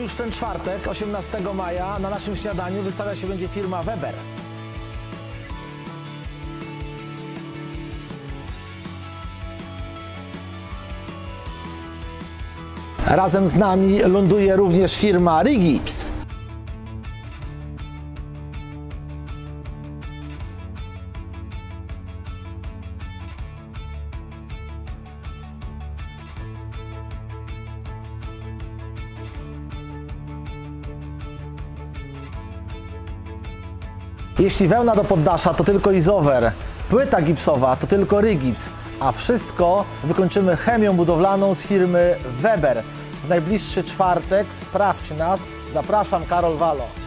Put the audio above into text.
już w ten czwartek, 18 maja, na naszym śniadaniu wystawia się będzie firma Weber. Razem z nami ląduje również firma Rigips. Jeśli wełna do poddasza to tylko izower, płyta gipsowa to tylko rygips, a wszystko wykończymy chemią budowlaną z firmy Weber. W najbliższy czwartek sprawdź nas. Zapraszam, Karol Walo.